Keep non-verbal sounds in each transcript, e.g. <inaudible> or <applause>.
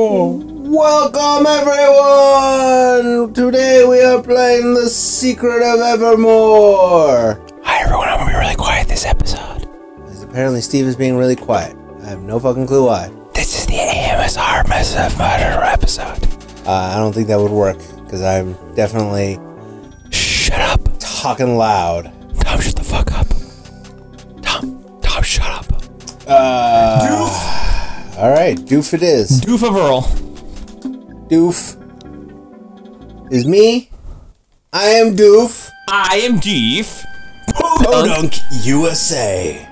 Welcome everyone! Today we are playing The Secret of Evermore! Hi everyone, I'm gonna be really quiet this episode. Because apparently Steve is being really quiet. I have no fucking clue why. This is the AMSR Massive Murder episode. Uh, I don't think that would work, because I'm definitely Shut up. talking loud. Tom, shut the fuck up. Tom, Tom, shut up. Alright, doof it is. Doof of Earl. Doof is me. I am Doof. I am Deef. Podunk USA.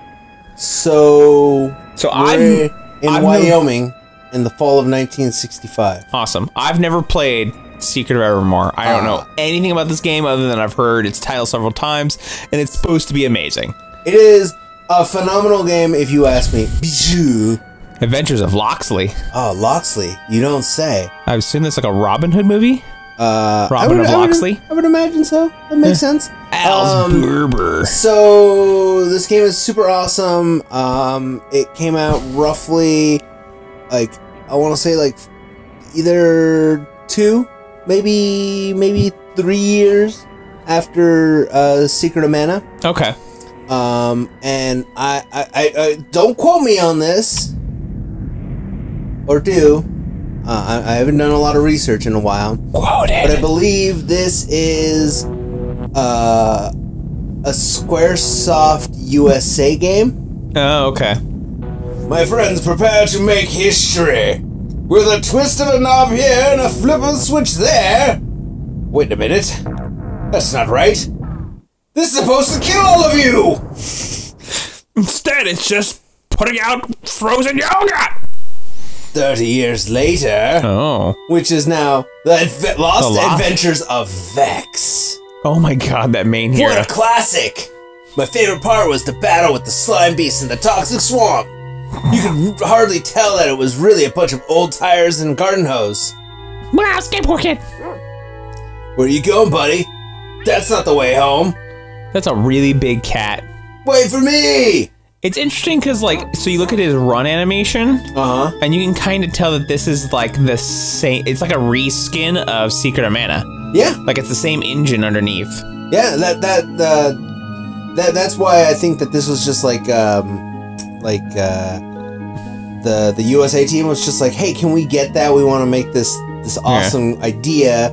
So, So I'm in I'm Wyoming in the fall of 1965. awesome. I've never played Secret of Evermore. I don't know Ah. anything about this game other than I've heard its title several times, and it's supposed to be amazing. It is a phenomenal game if you ask me. Bijou. Adventures of Loxley. Oh, Loxley, you don't say. I assume that's like a Robin Hood movie. Uh, Robin would, of I would- I would imagine so. That makes sense. Al's Um, Berber. So this game is super awesome. Um, it came out roughly, like I want to say, like either two, maybe maybe three years after uh, Secret of Mana. Okay. Um, and I, I, I, I don't quote me on this, or do. Uh, I, I haven't done a lot of research in a while, but I believe this is uh, a SquareSoft USA game. Oh, okay. My friends, prepare to make history with a twist of a knob here and a flip of a switch there. Wait a minute, that's not right. This is supposed to kill all of you. Instead, it's just putting out frozen yogurt. 30 years later, Oh. which is now the Adve- Lost The Adventures of Vex. Oh my god, that main What hero. a classic! My favorite part was the battle with the slime beast in the toxic swamp. You could hardly tell that it was really a bunch of old tires and garden hose. Wow, skateboard kid. Where are you going, buddy? That's not the way home. That's a really big cat. Wait for me! It's interesting because, like, so you look at his run animation, Uh huh. and you can kind of tell that this is like the same. It's like a reskin of Secret of Mana. Yeah, Like it's the same engine underneath. yeah. That that uh, that that's why I think that this was just like um, like uh, the the USA team was just like, hey, can we get that? We want to make this this awesome idea,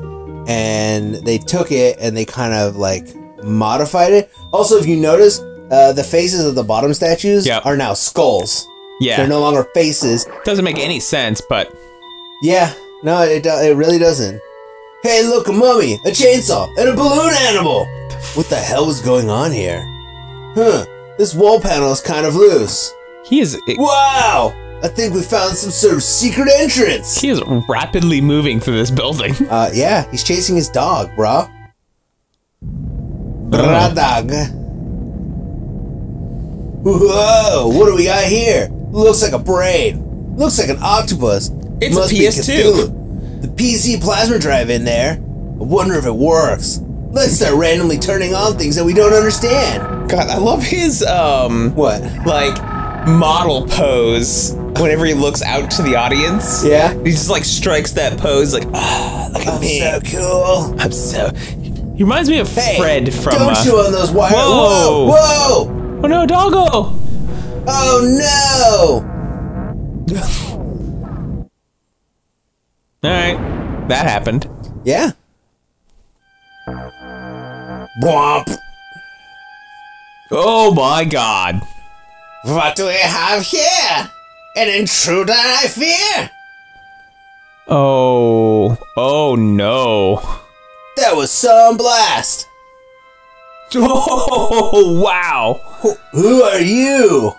and they took it and they kind of like modified it. Also, if you notice, uh, the faces of the bottom statues Yep. are now skulls. Yeah, They're no longer faces. doesn't make any sense, but Yeah, no, it it really doesn't. Hey, look, a mummy, a chainsaw, and a balloon animal. What the hell is going on here? Huh? This wall panel is kind of loose. he is Wow! I think we found some sort of secret entrance. he is rapidly moving through this building. Uh, yeah, he's chasing his dog, brah. Brah dog. Whoa! What do we got here? Looks like a brain. Looks like an octopus. It's a Must be PS2. Cthulhu. The PC plasma drive in there. I wonder if it works. Let's start randomly turning on things that we don't understand. God, I love his um What? like model pose whenever he looks out to the audience. Yeah? He just like strikes that pose like ah look at I'm me. so cool. I'm so he reminds me of Hey, Fred from don't uh, chew on those wires. Whoa. Whoa! Whoa! Oh no, doggo! Oh no! <laughs> Alright. That happened. Yeah. Bwomp. Oh my god. What do we have here? An intruder, I fear. Oh oh no. That was some blast. <laughs> Oh wow. Who, who are you?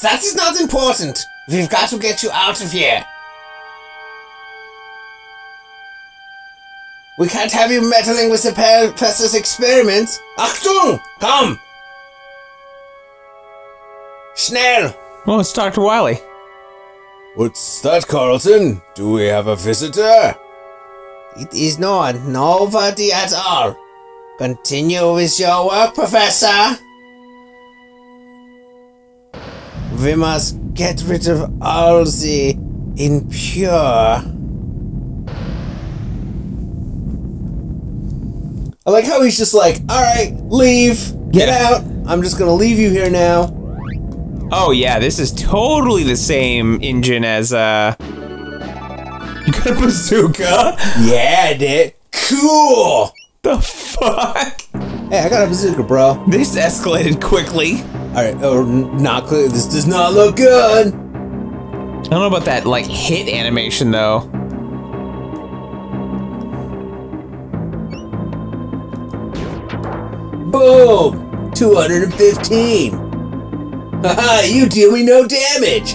That is not important. We've got to get you out of here. We can't have you meddling with the professor's experiments. Achtung! Come! Schnell! Well it's Dr. Wiley. What's that, Carlton? Do we have a visitor? It is not nobody at all. Continue with your work, Professor. We must get rid of all the impure. I like how he's just like, all right, leave, get Yeah. out. I'm just gonna leave you here now. Oh yeah, this is totally the same engine as uh. You got a bazooka? Yeah, dude. Cool. The fuck? Hey, I got a bazooka, bro. This escalated quickly. All right, oh, not clear. This does not look good. I don't know about that like hit animation though. Boom! 215! Haha, you deal me no damage!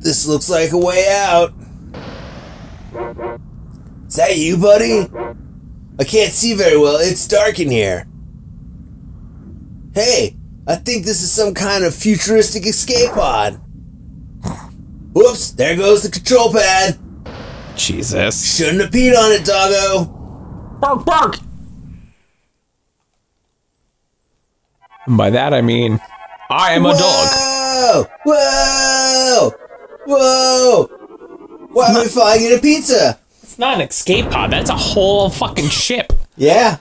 This looks like a way out. Is that you, buddy? I can't see very well. It's dark in here. Hey, I think this is some kind of futuristic escape pod. Whoops, there goes the control pad. Jesus. Shouldn't have peed on it, doggo. Bark, bark. And by that I mean, I am a dog. Whoa! Whoa! Whoa! Why am I flying in a pizza? It's not an escape pod. That's a whole fucking ship. Yeah.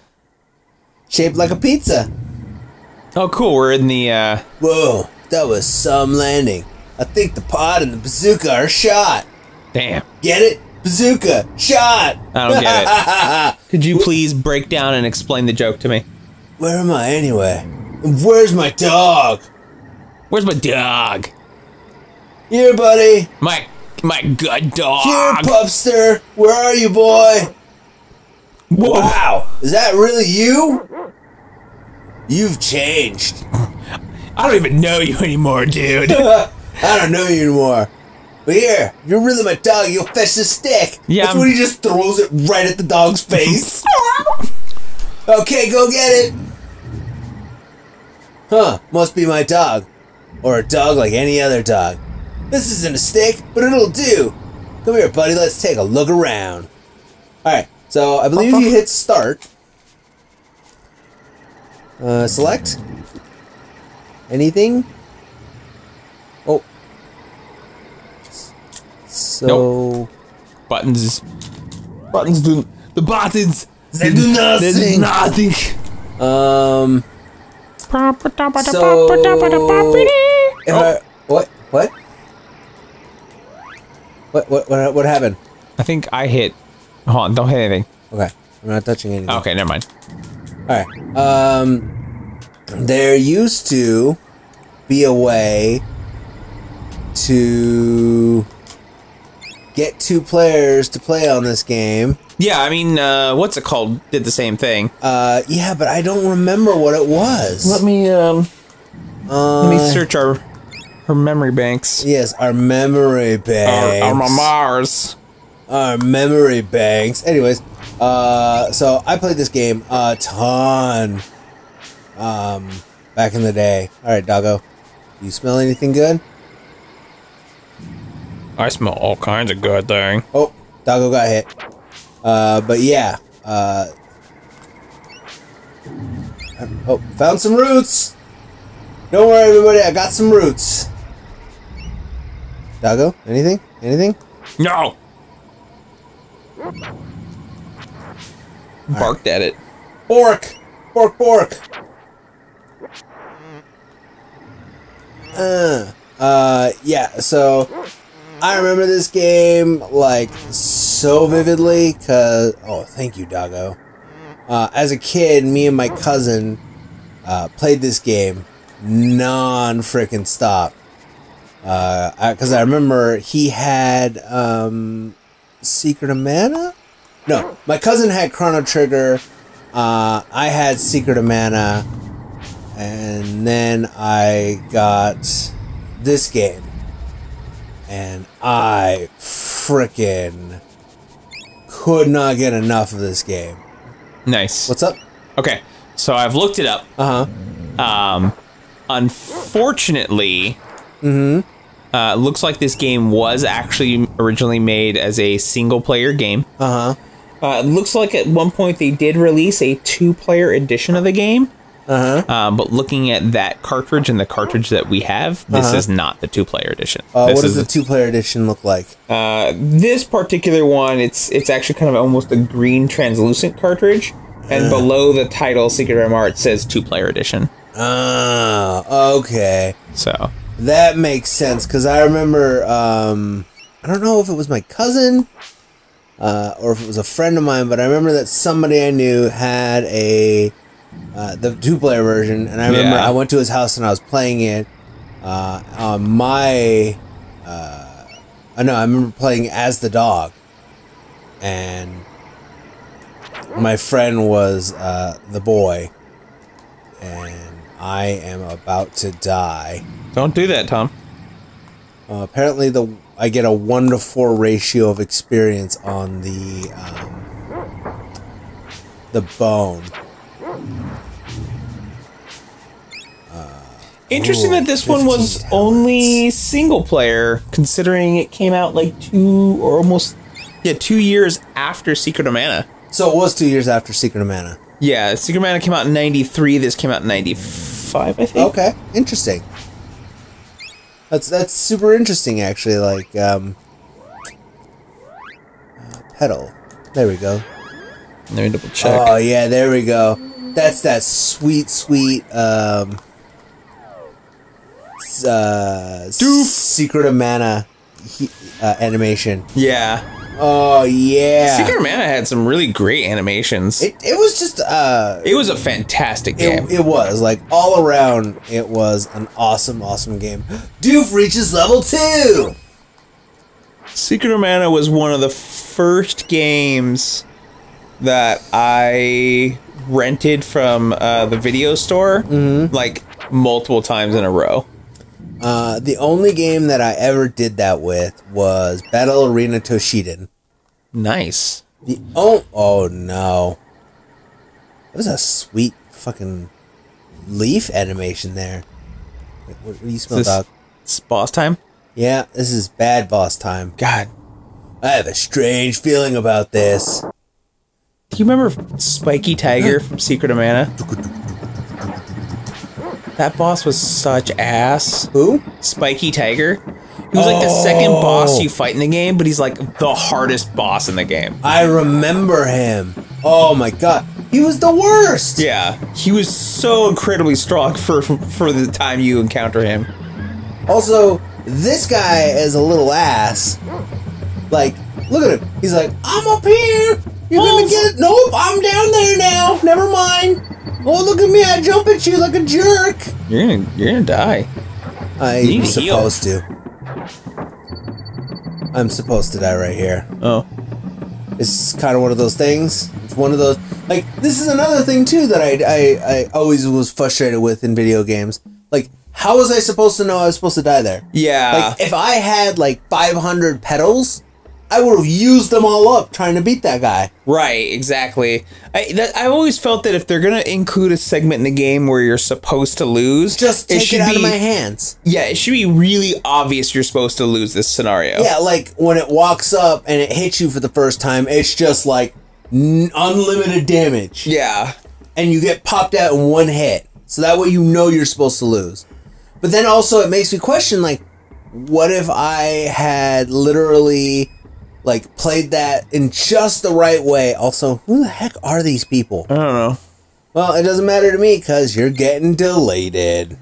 Shaped like a pizza. Oh, cool. We're in the uh. Whoa, that was some landing. I think the pod and the bazooka are shot. Damn. Get it? Bazooka, shot! I don't get it. <laughs> Could you please break down and explain the joke to me? Where am I anyway? Where's my dog? Where's my dog? Here, buddy. My my good dog. Here, pupster. Where are you, boy? Whoa. Wow, is that really you? You've changed. I don't even know you anymore, dude. <laughs> I don't know you anymore. But here, if you're really my dog, you'll fetch the stick. Yeah, That's I'm- when he just throws it right at the dog's <laughs> face. okay, go get it. Huh, must be my dog. Or a dog like any other dog. This isn't a stick, but it'll do. Come here, buddy, let's take a look around. Alright, so I believe you hit start. Uh, select. Anything? Oh. So. buttons. Buttons do the buttons. They do They do nothing. nothing. Um. So. If I, what? What? What? What? What? What happened? I think I hit. Hold on, don't hit anything. Okay, I'm not touching anything. Okay, never mind. All right. Um, there used to be a way to get two players to play on this game. Yeah, I mean, uh, what's it called? Did the same thing. Uh, yeah, but I don't remember what it was. Let me um. Uh, Let me search our our memory banks. Yes, our memory Our, banks. our Mars. our memory banks. Anyways, uh, so I played this game a ton, um, back in the day. All right, doggo, you smell anything good? I smell all kinds of good thing. Oh, doggo got hit. Uh, but yeah, uh, oh, found some roots. Don't worry, everybody, I got some roots. Doggo, anything? Anything? No. Barked at it. Bork! Bork, bork! Uh, uh, yeah, so I remember this game like so vividly because, oh, thank you, doggo. Uh, as a kid, me and my cousin uh, played this game non freaking stop. Because I remember he had um, Secret of Mana? No, my cousin had Chrono Trigger. Uh, I had Secret of Mana, and then I got this game, and I frickin' could not get enough of this game. Nice. What's up? Okay, so I've looked it up. Uh huh. Um, unfortunately, uh, looks like this game was actually originally made as a single player game. Uh huh. Uh, looks like at one point they did release a two player edition of the game. Uh-huh. Um, but looking at that cartridge and the cartridge that we have, this Uh-huh. is not the two player edition. Uh, what does the two player edition look like? uh, this particular one. It's it's actually kind of almost a green translucent cartridge, and below the title Secret of Art says two player edition. Ah, okay. So That makes sense because I remember. Um, I don't know if it was my cousin uh, or if it was a friend of mine, but I remember that somebody I knew had a uh, the two player version, and I remember Yeah. I went to his house and I was playing it uh, on my. Uh, I know I remember playing as the dog, and my friend was uh, the boy, and I am about to die. Don't do that, Tom. Uh, apparently, the I get a one to four ratio of experience on the um, the bone. Interesting Ooh, that this one was 15 only single player, considering it came out like two or almost yeah two years after Secret of Mana. So it was two years after Secret of Mana. Yeah, Secret of Mana came out in '93. This came out in '95, I think. Okay, interesting. That's that's super interesting, actually. Like um, uh, pedal. There we go. Let me double check. Oh yeah, there we go. That's that sweet, sweet um, uh, Doof. Secret of Mana he, uh, animation. yeah, Oh yeah, Secret of Mana had some really great animations. It, It, was just uh, it was a fantastic game. it, it was like all around. It was an awesome, awesome game. Doof reaches level two. Secret of Mana was one of the first games that I rented from uh, the video store like multiple times in a row. Uh, the only game that I ever did that with was Battle Arena Toshiden. Nice. The oh oh no, that was a sweet fucking leaf animation there. What, what do you smell, This, dog? this boss time. Yeah, this is bad boss time. God, I have a strange feeling about this. do you remember Spiky Tiger from Secret of Mana? That boss was such ass. Who? Spiky Tiger. He was like the second boss Oh. you fight in the game, but he's like the hardest boss in the game. I remember him. Oh my god, he was the worst. Yeah, he was so incredibly strong for for the time you encounter him. Also, this guy is a little ass. Like, look at him. He's like, I'm up here. You're gonna Oh. get. Nope, I'm down there now. Never mind. Oh, look at me. I jump at you like a jerk. You're gonna you're gonna die. I'm need heal. supposed to. I'm supposed to die right here. Oh, It's kind of one of those things. It's one of those. Like, this is another thing, too, that I, I, I always was frustrated with in video games. Like, how was I supposed to know I was supposed to die there? yeah. Like, if I had like 500 petals, I would have used them all up trying to beat that guy. Right, exactly. I that, I've always felt that if they're gonna include a segment in the game where you're supposed to lose, Just take it, should out be of my hands. yeah, it should be really obvious you're supposed to lose this scenario. Yeah, like when it walks up and it hits you for the first time, it's just like n- unlimited damage. yeah, And you get popped out in one hit. So that way you know you're supposed to lose. But then also it makes me question like, what if I had literally like played that in just the right way? Also, who the heck are these people? I don't know. Well, it doesn't matter to me because you're getting deleted.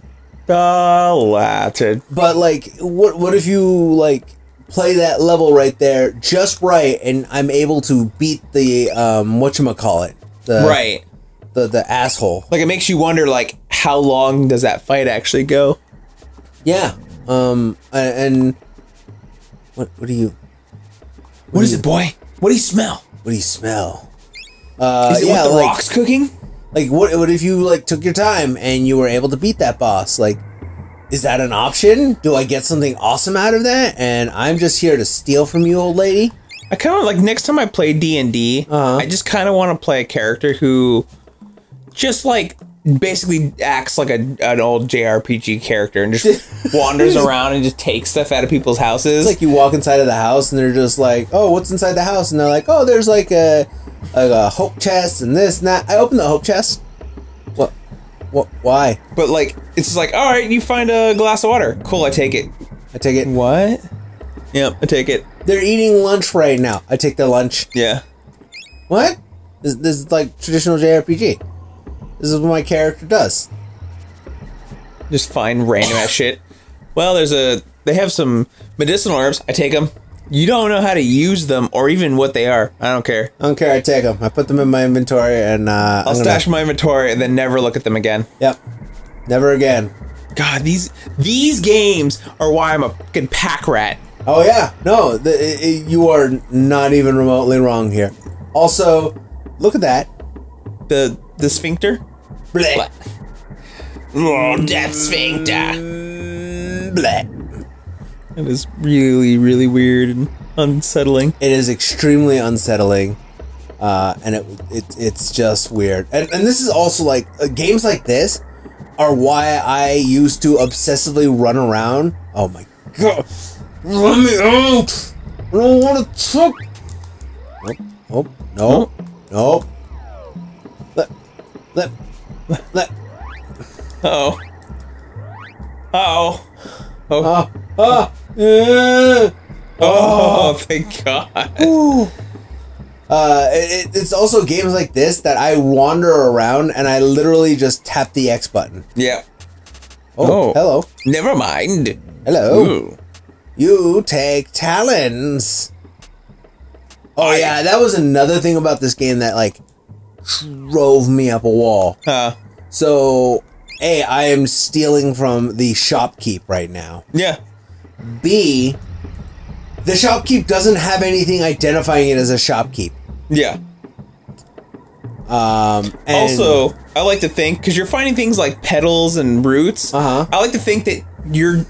Delighted. But like, what what if you like play that level right there just right, and I'm able to beat the um what you call it the Right. the the asshole. Like it makes you wonder, like how long does that fight actually go? Yeah. Um. And what what do you What is it, boy? What do you smell? what do you smell? Uh, Is it yeah, what the like rock's cooking? like what what if you like took your time and you were able to beat that boss? Like, is that an option? Do I get something awesome out of that? And I'm just here to steal from you, old lady. I kind of like next time I play D and D, Uh-huh. I just kind of want to play a character who just like basically acts like a an old JRPG character and just <laughs> wanders around and just takes stuff out of people's houses. It's like you walk inside of the house and they're just like, "Oh, what's inside the house?" And they're like, "Oh, there's like a, a, a hope chest and this and that." I open the hope chest. What? What? Why? But like, it's just like, all right, you find a glass of water. Cool, I take it. I take it. What? Yep, I take it. They're eating lunch right now. I take their lunch. Yeah. What? This, this is like traditional JRPG. This is what my character does. Just find random ass shit. Well, there's a. They have some medicinal herbs. I take them. You don't know how to use them or even what they are. I don't care. I don't care. I take them. I put them in my inventory and uh, I'll stash my inventory and then never look at them again. yep. Never again. God, these these games are why I'm a fucking pack rat. Oh yeah, no, the, i i you are not even remotely wrong here. Also, look at that. The the sphincter. Blech. Oh, death sphincter. Blech. It is really, really weird and unsettling. It is extremely unsettling, uh, and it, it it's just weird. And and this is also like uh, games like this are why I used to obsessively run around. Oh my god, let me out! I don't want to talk. Nope. Nope. Nope. Nope. Let let let. Oh. Oh. Oh. Ah ah. Uh, Oh, thank God. Uh, it, it's also games like this that I wander around and I literally just tap the X button. Yeah. Oh, Oh. hello, Never mind. hello. Ooh. You take talons. Oh yeah, that was another thing about this game that like drove me up a wall. Uh, So, A, I am stealing from the shopkeep right now. yeah. B, the shopkeep doesn't have anything identifying it as a shopkeep. Yeah. Um, and also, I like to think because you're finding things like petals and roots. Uh-huh. I like to think that you're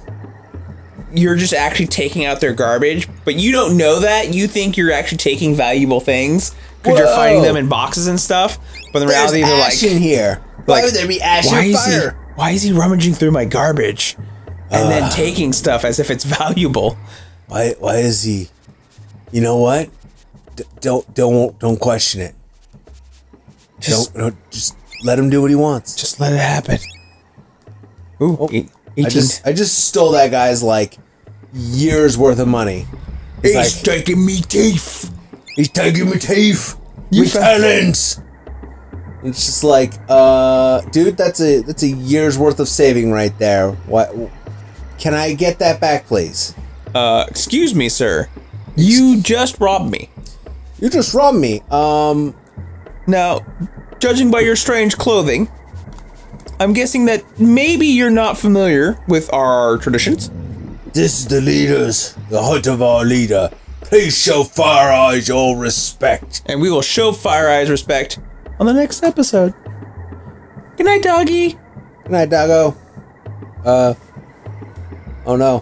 you're just actually taking out their garbage, but you don't know that. You think you're actually taking valuable things because you're finding them in boxes and stuff. But in there's reality, they're like, in here. Why like, would there be ash why and is he why is he rummaging through my garbage and then taking stuff as if it's <laughs> valuable? Why? Why is he? You know what? D- don't don't don't question it. Just, don't, don't just let him do what he wants. just let it happen. Ooh, oh, eight- I just I just stole that guy's like years worth of money. He's like, taking me teeth. He's taking my teeth, You my found- talons. It's just like, uh, dude, that's a that's a year's worth of saving right there. What? Can I get that back, please? Uh, excuse me, sir. You just robbed me. You just robbed me. Um, Now, judging by your strange clothing, I'm guessing that maybe you're not familiar with our traditions. this is the leaders, the hut of our leader. Please show Fire Eyes your respect. And we will show Fire Eyes respect on the next episode. Good night, doggy. Good night, doggo. Uh, oh no.